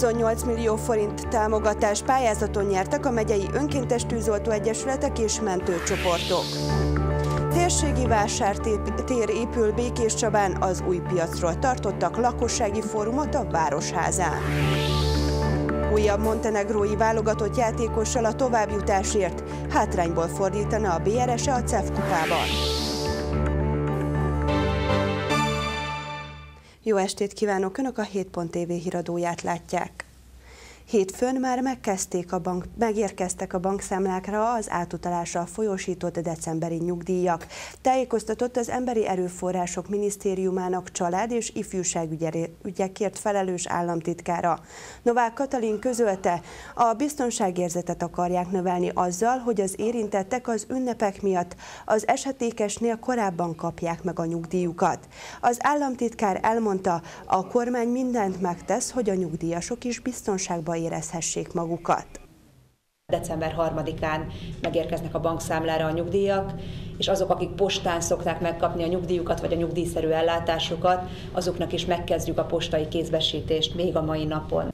28 millió forint támogatás pályázaton nyertek a megyei önkéntes tűzoltó egyesületek és mentőcsoportok. Térségi vásártér épül Békés Csabán, az új piacról tartottak lakossági fórumot a Városházán. Újabb montenegrói válogatott játékossal a továbbjutásért hátrányból fordítana a BRS a CEF kupában. Jó estét kívánok! Önök a 7.tv híradóját látják. Hétfőn már megkezdték a bank, megérkeztek a bankszámlákra az átutalásra folyosított decemberi nyugdíjak. Tájékoztatott az Emberi Erőforrások Minisztériumának család és ifjúságügyekért felelős államtitkára. Novák Katalin közölte, a biztonságérzetet akarják növelni azzal, hogy az érintettek az ünnepek miatt az esetékesnél korábban kapják meg a nyugdíjukat. Az államtitkár elmondta, a kormány mindent megtesz, hogy a nyugdíjasok is biztonságban érezhessék magukat. December 3-án megérkeznek a bankszámlára a nyugdíjak, és azok, akik postán szokták megkapni a nyugdíjukat vagy a nyugdíjszerű ellátásukat, azoknak is megkezdjük a postai kézbesítést még a mai napon.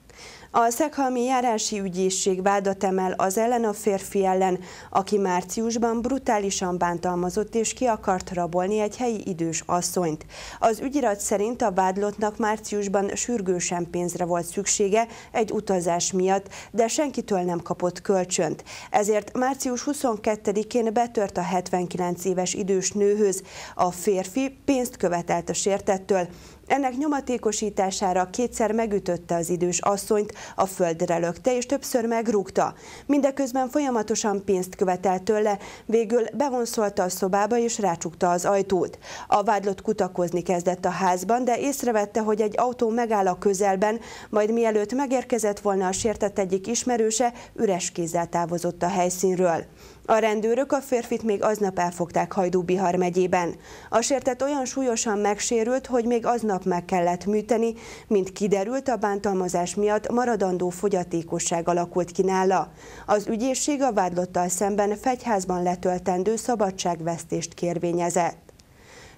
A Szeghalmi Járási Ügyészség vádat emel az ellen a férfi ellen, aki márciusban brutálisan bántalmazott és ki akart rabolni egy helyi idős asszonyt. Az ügyirat szerint a vádlottnak márciusban sürgősen pénzre volt szüksége egy utazás miatt, de senkitől nem kapott kölcsönt. Ezért március 22-én betört a 79 éves idős nőhöz. A férfi pénzt követelt a sértettől, ennek nyomatékosítására kétszer megütötte az idős asszonyt, a földre lökte és többször megrúgta. Mindeközben folyamatosan pénzt követelt tőle, végül bevonszolta a szobába és rácsukta az ajtót. A vádlott kutakozni kezdett a házban, de észrevette, hogy egy autó megáll a közelben, majd mielőtt megérkezett volna a sértett egyik ismerőse, üres kézzel távozott a helyszínről. A rendőrök a férfit még aznap elfogták Hajdú-Bihar megyében. A sértett olyan súlyosan megsérült, hogy még aznap meg kellett műteni, mint kiderült a bántalmazás miatt maradandó fogyatékosság alakult ki nála. Az ügyészség a vádlottal szemben fegyházban letöltendő szabadságvesztést kérvényezett.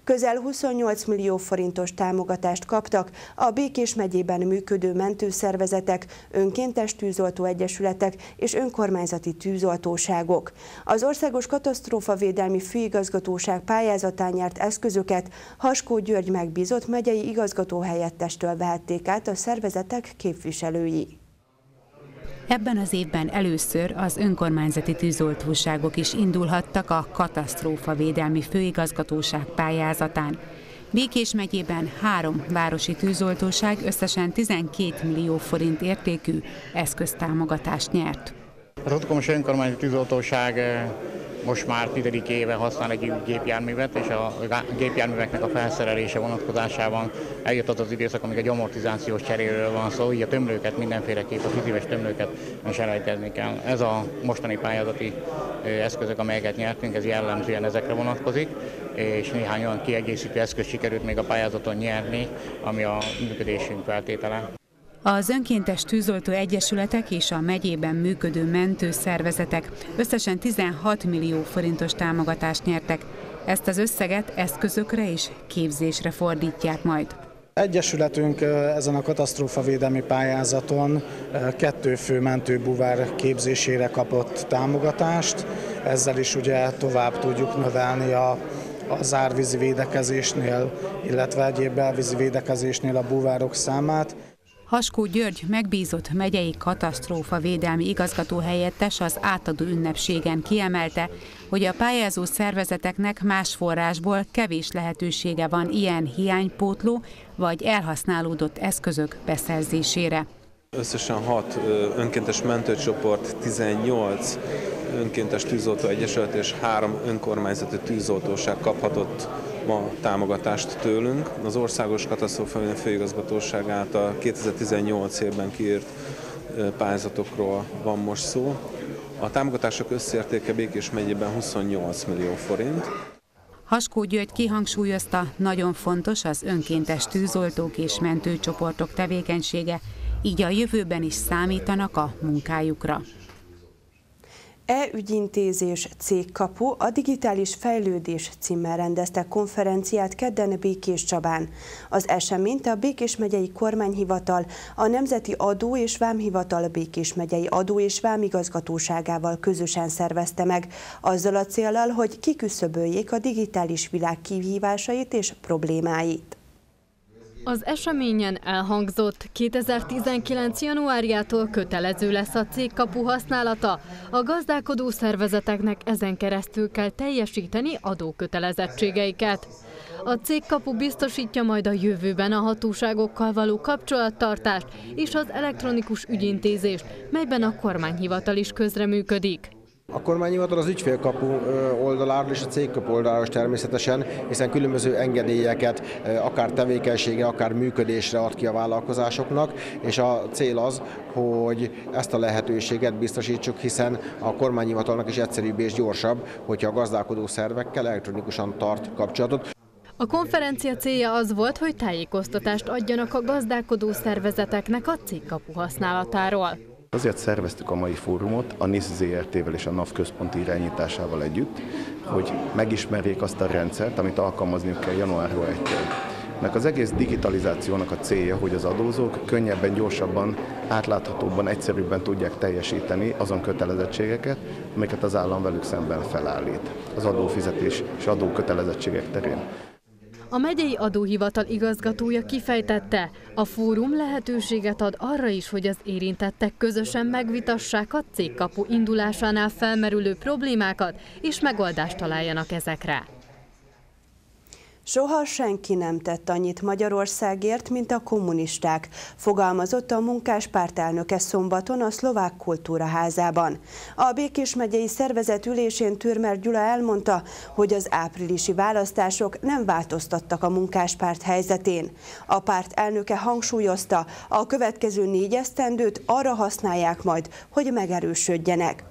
Közel 28 millió forintos támogatást kaptak a Békés megyében működő mentőszervezetek, önkéntes tűzoltó egyesületek és önkormányzati tűzoltóságok. Az Országos Katasztrófavédelmi Főigazgatóság pályázatán nyert eszközöket Haskó György megbízott megyei igazgatóhelyettestől vehették át a szervezetek képviselői. Ebben az évben először az önkormányzati tűzoltóságok is indulhattak a katasztrófa védelmi főigazgatóság pályázatán. Békés megyében három városi tűzoltóság összesen 12 millió forint értékű eszköztámogatást nyert. Az Otkomos Önkormányzati Tűzoltóság eh, most már tizedik éve használ egy gépjárművet, és a gépjárműveknek a felszerelése vonatkozásában eljutott az időszak, amíg egy amortizációs cseréről van szó, így a tömlőket mindenféleképp, a fizéves tömlőket is elejtezni kell. Ez a mostani pályázati eszközök, amelyeket nyertünk, ez jellemzően ezekre vonatkozik, és néhány olyan kiegészítő eszköz sikerült még a pályázaton nyerni, ami a működésünk feltétele. Az önkéntes tűzoltó egyesületek és a megyében működő mentőszervezetek összesen 16 millió forintos támogatást nyertek. Ezt az összeget eszközökre és képzésre fordítják majd. Egyesületünk ezen a katasztrófavédelmi pályázaton kettő fő mentőbuvár képzésére kapott támogatást. Ezzel is ugye tovább tudjuk növelni a az árvízi védekezésnél, illetve egyéb belvízi védekezésnél a búvárok számát. Haskó György megbízott megyei katasztrófa védelmi igazgató helyettes az átadó ünnepségen kiemelte, hogy a pályázó szervezeteknek más forrásból kevés lehetősége van ilyen hiánypótló vagy elhasználódott eszközök beszerzésére. Összesen 6 önkéntes mentőcsoport, 18 önkéntes tűzoltó egyesület és 3 önkormányzati tűzoltóság kaphatott ma támogatást tőlünk. Az Országos Katasztrófa Főigazgatóság által 2018 évben kiírt pályázatokról van most szó. A támogatások összértéke Békés megyében 28 millió forint. Haskó György kihangsúlyozta, nagyon fontos az önkéntes tűzoltók és mentőcsoportok tevékenysége, így a jövőben is számítanak a munkájukra. E-ügyintézés cégkapu a digitális fejlődés címmel rendezte konferenciát kedden Békés Csabán. Az eseményt a Békés megyei kormányhivatal, a Nemzeti Adó és Vámhivatal Békés megyei Adó és Vámigazgatóságával közösen szervezte meg, azzal a célral, hogy kiküszöböljék a digitális világ kihívásait és problémáit. Az eseményen elhangzott, 2019. januárjától kötelező lesz a cégkapu használata. A gazdálkodó szervezeteknek ezen keresztül kell teljesíteni adókötelezettségeiket. A cégkapu biztosítja majd a jövőben a hatóságokkal való kapcsolattartást és az elektronikus ügyintézést, melyben a kormányhivatal is közreműködik. A kormányhivatal az ügyfélkapu oldaláról és a cégkapu oldaláról is természetesen, hiszen különböző engedélyeket akár tevékenysége, akár működésre ad ki a vállalkozásoknak, és a cél az, hogy ezt a lehetőséget biztosítsuk, hiszen a kormányhivatalnak is egyszerűbb és gyorsabb, hogyha a gazdálkodó szervekkel elektronikusan tart kapcsolatot. A konferencia célja az volt, hogy tájékoztatást adjanak a gazdálkodó szervezeteknek a cégkapu használatáról. Azért szerveztük a mai fórumot a NISZ ZRT-vel és a NAV központi irányításával együtt, hogy megismerjék azt a rendszert, amit alkalmazniuk kell január 1-től. Nek az egész digitalizációnak a célja, hogy az adózók könnyebben, gyorsabban, átláthatóbban, egyszerűbben tudják teljesíteni azon kötelezettségeket, amiket az állam velük szemben felállít az adófizetés és adókötelezettségek terén. A megyei adóhivatal igazgatója kifejtette, a fórum lehetőséget ad arra is, hogy az érintettek közösen megvitassák a cégkapu indulásánál felmerülő problémákat, és megoldást találjanak ezekre. Soha senki nem tett annyit Magyarországért, mint a kommunisták, fogalmazott a munkáspárt elnöke szombaton a Szlovák Kultúra Házában. A Békés megyei szervezet ülésén Türmer Gyula elmondta, hogy az áprilisi választások nem változtattak a munkáspárt helyzetén. A párt elnöke hangsúlyozta, a következő négy esztendőt arra használják majd, hogy megerősödjenek.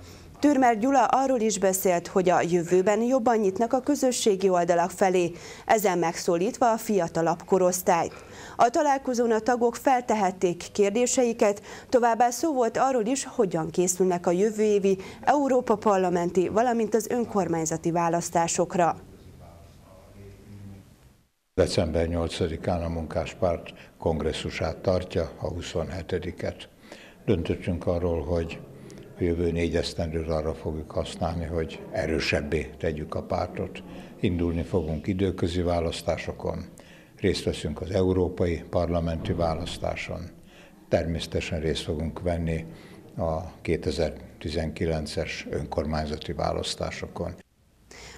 Türmer Gyula arról is beszélt, hogy a jövőben jobban nyitnak a közösségi oldalak felé, ezen megszólítva a fiatalabb korosztályt. A találkozón a tagok feltehették kérdéseiket, továbbá szó volt arról is, hogyan készülnek a jövő évi Európa parlamenti, valamint az önkormányzati választásokra. December 8-án a munkáspárt kongresszusát tartja, a 27-et. Döntöttünk arról, hogy a jövő négy esztendőt arra fogjuk használni, hogy erősebbé tegyük a pártot. Indulni fogunk időközi választásokon, részt veszünk az európai parlamenti választáson, természetesen részt fogunk venni a 2019-es önkormányzati választásokon.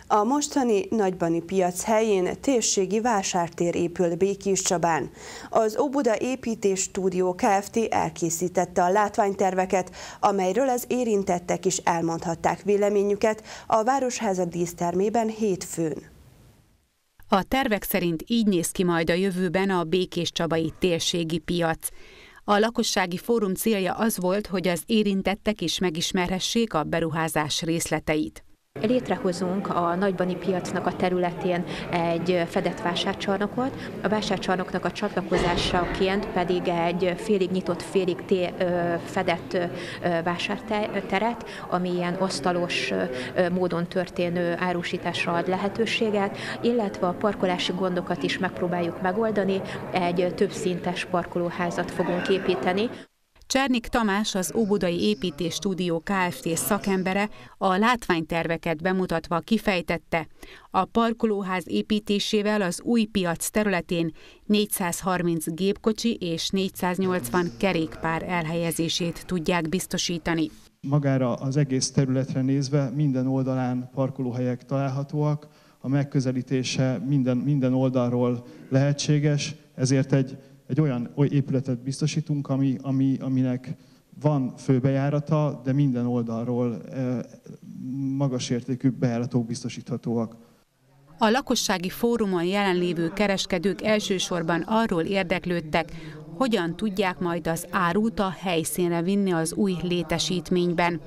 A mostani nagybani piac helyén térségi vásártér épül Békés Csabán. Az Óbuda Építés Stúdió Kft. elkészítette a látványterveket, amelyről az érintettek is elmondhatták véleményüket a Városháza dísztermében hétfőn. A tervek szerint így néz ki majd a jövőben a Békés Csabai térségi piac. A lakossági fórum célja az volt, hogy az érintettek is megismerhessék a beruházás részleteit. Létrehozunk a nagybani piacnak a területén egy fedett vásárcsarnokot, a vásárcsarnoknak a csatlakozásaként pedig egy félig nyitott, félig té, fedett vásárteret, ami ilyen asztalos módon történő árusításra ad lehetőséget, illetve a parkolási gondokat is megpróbáljuk megoldani, egy többszintes parkolóházat fogunk építeni. Csernik Tamás, az Óbudai Építés Stúdió Kft. szakembere a látványterveket bemutatva kifejtette, a parkolóház építésével az új piac területén 430 gépkocsi és 480 kerékpár elhelyezését tudják biztosítani. Magára az egész területre nézve minden oldalán parkolóhelyek találhatóak, a megközelítése minden, minden oldalról lehetséges, ezért egy egy olyan épületet biztosítunk, ami, ami, aminek van főbejárata, de minden oldalról magas értékű bejáratok biztosíthatóak. A lakossági fórumon jelenlévő kereskedők elsősorban arról érdeklődtek, hogyan tudják majd az árut a helyszínre vinni az új létesítményben.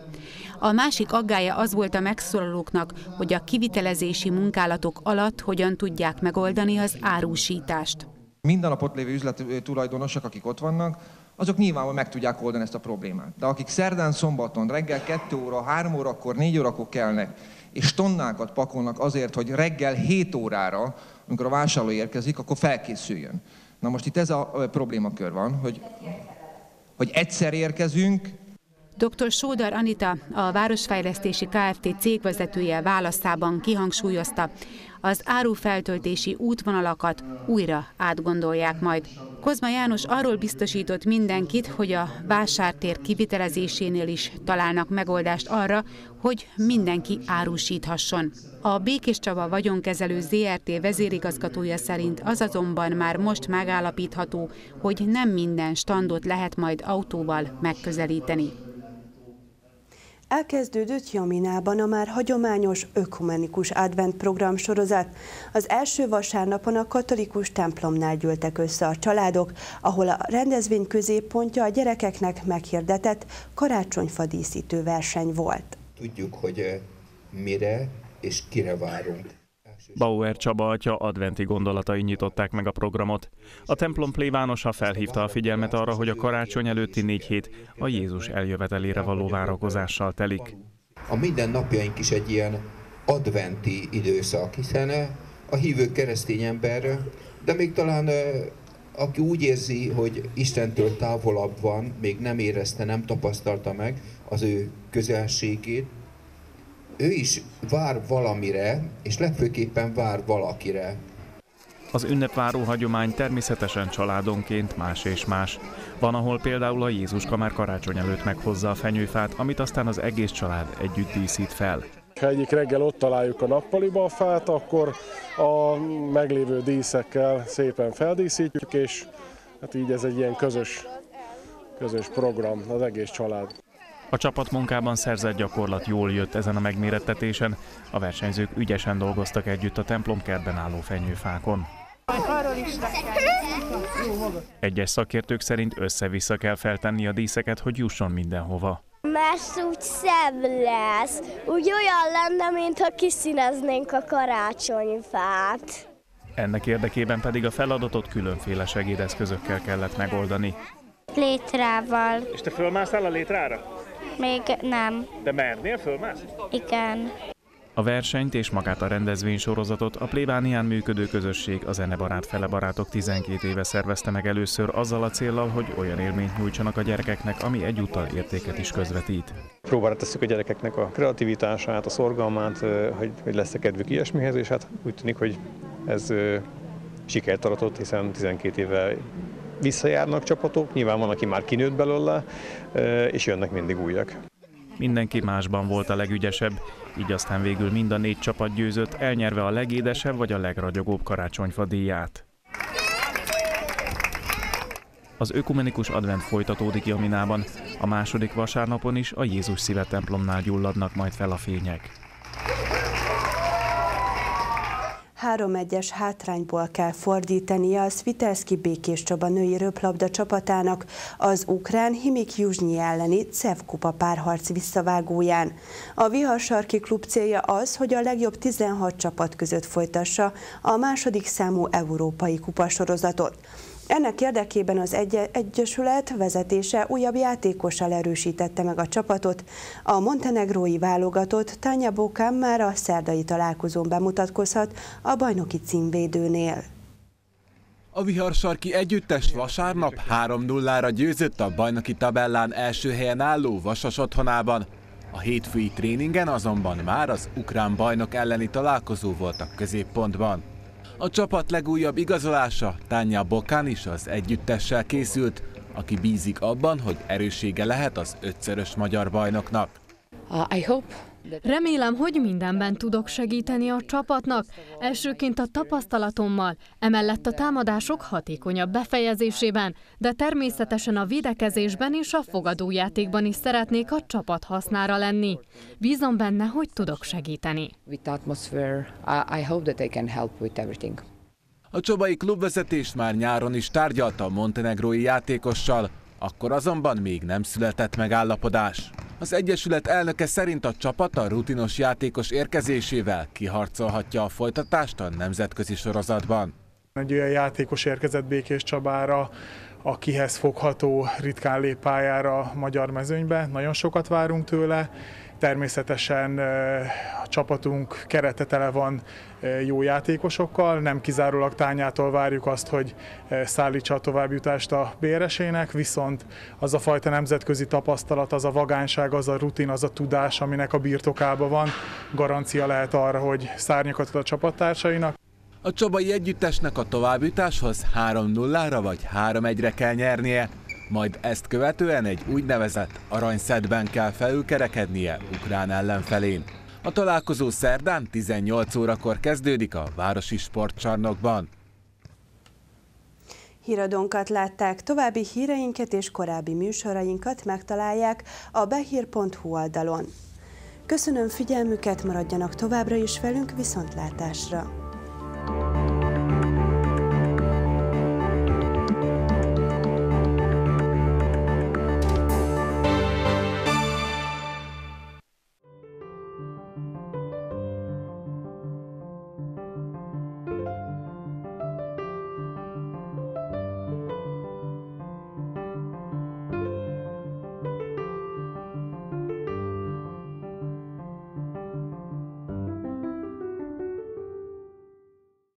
A másik aggája az volt a megszólalóknak, hogy a kivitelezési munkálatok alatt hogyan tudják megoldani az árusítást minden nap ott lévő üzlet tulajdonosok, akik ott vannak, azok nyilvánvalóan meg tudják oldani ezt a problémát. De akik szerdán, szombaton, reggel 2 óra, 3 órakor, 4 órakor kelnek, és tonnákat pakolnak azért, hogy reggel 7 órára, amikor a vásárló érkezik, akkor felkészüljön. Na most itt ez a problémakör van, hogy, hogy egyszer érkezünk, Dr. Sódar Anita, a Városfejlesztési Kft. cégvezetője válaszában kihangsúlyozta, az árufeltöltési útvonalakat újra átgondolják majd. Kozma János arról biztosított mindenkit, hogy a vásártér kivitelezésénél is találnak megoldást arra, hogy mindenki árusíthasson. A Békés Csaba vagyonkezelő ZRT vezérigazgatója szerint az azonban már most megállapítható, hogy nem minden standot lehet majd autóval megközelíteni. Elkezdődött Jaminában a már hagyományos ökumenikus advent sorozat. Az első vasárnapon a katolikus templomnál gyűltek össze a családok, ahol a rendezvény középpontja a gyerekeknek meghirdetett karácsonyfa díszítő verseny volt. Tudjuk, hogy eh, mire és kire várunk. Bauer Csaba atya adventi gondolatai nyitották meg a programot. A templom plévánosa felhívta a figyelmet arra, hogy a karácsony előtti négy hét a Jézus eljövetelére való várakozással telik. A mindennapjaink is egy ilyen adventi időszak, hiszen a hívő keresztény ember, de még talán aki úgy érzi, hogy Istentől távolabb van, még nem érezte, nem tapasztalta meg az ő közelségét, ő is vár valamire, és legfőképpen vár valakire. Az ünnepváró hagyomány természetesen családonként más és más. Van, ahol például a Jézuska már karácsony előtt meghozza a fenyőfát, amit aztán az egész család együtt díszít fel. Ha egyik reggel ott találjuk a nappaliba a fát, akkor a meglévő díszekkel szépen feldíszítjük, és hát így ez egy ilyen közös, közös program, az egész család. A csapatmunkában szerzett gyakorlat jól jött ezen a megmérettetésen, a versenyzők ügyesen dolgoztak együtt a templom kertben álló fenyőfákon. Egyes szakértők szerint össze-vissza kell feltenni a díszeket, hogy jusson mindenhova. Mert úgy szebb lesz. Úgy olyan lenne, mintha kiszíneznénk a karácsonyfát. Ennek érdekében pedig a feladatot különféle segédeszközökkel kellett megoldani. Létrával. És te fölmásztál a létrára? Még nem. De mernél fölmászni? Igen. A versenyt és magát a rendezvény sorozatot a plébánián működő közösség, a Zenebarát Fele Barátok 12 éve szervezte meg először azzal a céllal, hogy olyan élményt nyújtsanak a gyerekeknek, ami egyúttal értéket is közvetít. Próbára tesszük a gyerekeknek a kreativitását, a szorgalmát, hogy, hogy lesz-e kedvük ilyesmihez, és hát úgy tűnik, hogy ez sikert aratott, hiszen 12 éve visszajárnak csapatok, nyilván van, aki már kinőtt belőle, és jönnek mindig újak. Mindenki másban volt a legügyesebb, így aztán végül mind a négy csapat győzött, elnyerve a legédesebb vagy a legragyogóbb karácsonyfa díját. Az ökumenikus advent folytatódik Jaminában, a második vasárnapon is a Jézus szíve templomnál gyulladnak majd fel a fények. Három egyes hátrányból kell fordítania a Svitelszki Békés Csaba női röplabda csapatának az ukrán Himik Juzsnyi elleni CEV párharc visszavágóján. A Viharsarki klub célja az, hogy a legjobb 16 csapat között folytassa a második számú európai kupasorozatot. Ennek érdekében az egy Egyesület vezetése újabb játékossal erősítette meg a csapatot. A montenegrói válogatott Tanya Bokám már a szerdai találkozón bemutatkozhat a bajnoki címvédőnél. A viharsarki együttes vasárnap 3-0-ra győzött a bajnoki tabellán első helyen álló Vasas otthonában. A hétfői tréningen azonban már az ukrán bajnok elleni találkozó volt a középpontban. A csapat legújabb igazolása, Tanya Bokán is az együttessel készült, aki bízik abban, hogy erősége lehet az ötszörös magyar bajnoknak. Uh, I hope Remélem, hogy mindenben tudok segíteni a csapatnak, elsőként a tapasztalatommal, emellett a támadások hatékonyabb befejezésében, de természetesen a védekezésben és a fogadójátékban is szeretnék a csapat hasznára lenni. Bízom benne, hogy tudok segíteni. A csobai klubvezetés már nyáron is tárgyalta a montenegrói játékossal, akkor azonban még nem született megállapodás. Az Egyesület elnöke szerint a csapat a rutinos játékos érkezésével kiharcolhatja a folytatást a nemzetközi sorozatban. Egy olyan játékos érkezett Békés Csabára, a kihez fogható, ritkán lép pályára a magyar mezőnybe. Nagyon sokat várunk tőle. Természetesen a csapatunk kerete tele van jó játékosokkal, nem kizárólag tányától várjuk azt, hogy szállítsa a továbbjutást a BRS-ének, viszont az a fajta nemzetközi tapasztalat, az a vagányság, az a rutin, az a tudás, aminek a birtokában van, garancia lehet arra, hogy szárnyakat ad a csapattársainak. A Csabai együttesnek a továbbjutáshoz 3-0-ra vagy 3-1-re kell nyernie, majd ezt követően egy úgynevezett aranyszedben kell felülkerekednie ukrán ellenfelén. A találkozó szerdán 18 órakor kezdődik a Városi Sportcsarnokban. Híradónkat látták, további híreinket és korábbi műsorainkat megtalálják a behír.hu oldalon. Köszönöm figyelmüket, maradjanak továbbra is velünk viszontlátásra!